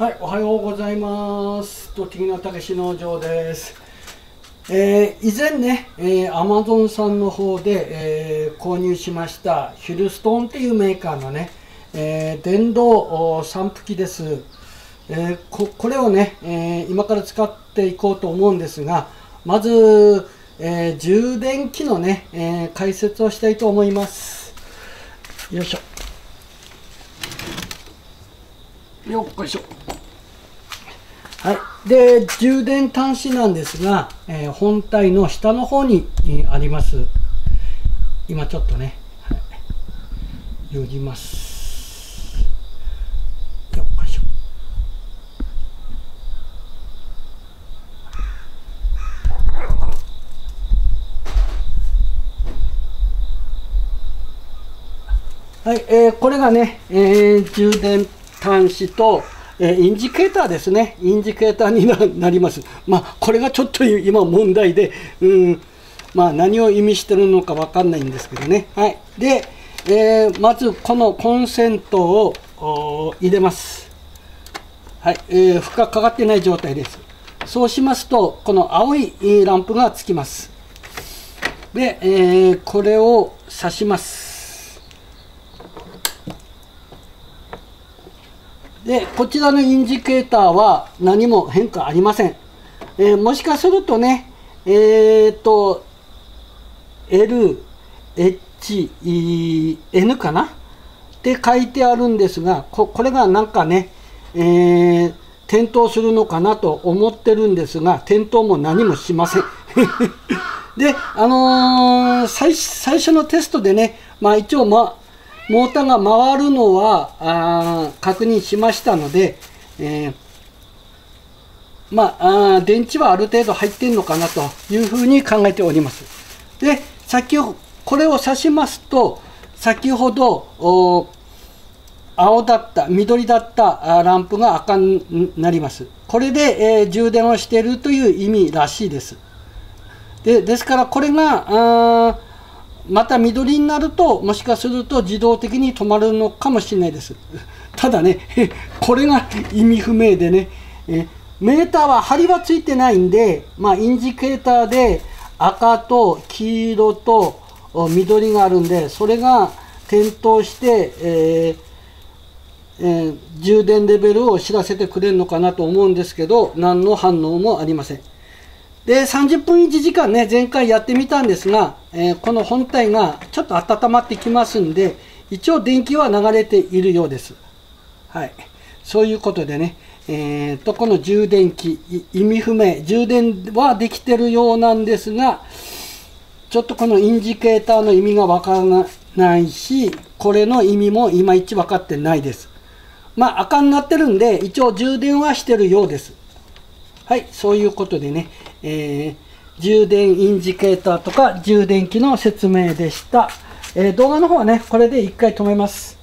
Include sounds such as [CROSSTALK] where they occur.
はい、おはようございます。栃木のたけし農場です。えー以前ね、えー、アマゾンさんの方で、えー購入しましたヒルストーンっていうメーカーのね、えー電動散布機です。えこれをね、え今から使っていこうと思うんですが、まず、え充電器のね、え解説をしたいと思います。よいしょ。よっこいしょ。はい。で、充電端子なんですが、えー本体の下の方に、えーあります。今ちょっとね、はい、寄ります。よっこいしょ。はい、えーこれがね、えー充電端子と、えーインジケーターですね。インジケーターにななります。まあ、これがちょっと今問題で、うん、まあ、何を意味してるのかわかんないんですけどね。はい。で、えーまずこのコンセントを入れます。はい、えー負荷かかってない状態です。そうしますと、この青いランプがつきます。で、えーこれを挿します。で、こちらのインジケーターは何も変化ありません。えーもしかするとね、えー、と、L、H、E N かな？って書いてあるんですが、ここれがなんかね、えー点灯するのかなと思ってるんですが、点灯も何もしません。[LAUGHS] で、あのー最初のテストでね、まあ一応、まあ、モーターが回るのはあ確認しましたので、えーまあ、あ電池はある程度入ってんのかなというふうに考えております。で、先ほこれを挿しますと、先ほど、青だった、緑だったランプが赤になります。これで、えー充電をしているという意味らしいです。でですからこれがまた緑になるともしかすると自動的に止まるのかもしれないです。[LAUGHS] ただね [LAUGHS] これが [LAUGHS] 意味不明でねえメーターは針はついてないんで、まあ、インジケーターで赤と黄色と緑があるんでそれが点灯して、えーえー充電レベルを知らせてくれるのかなと思うんですけど何の反応もありません。で30分1時間ね前回やってみたんですが、えーこの本体がちょっと温まってきますんで一応電気は流れているようです。はい。そういうことでねえーとこの充電器意味不明充電はできてるようなんですがちょっとこのインジケーターの意味がわからないしこれの意味もいまいち分かってないです。まあ赤になってるんで一応充電はしてるようです。はい、そういうことでね、えー充電インジケーターとか充電器の説明でした。えー動画の方はね、これで一回止めます。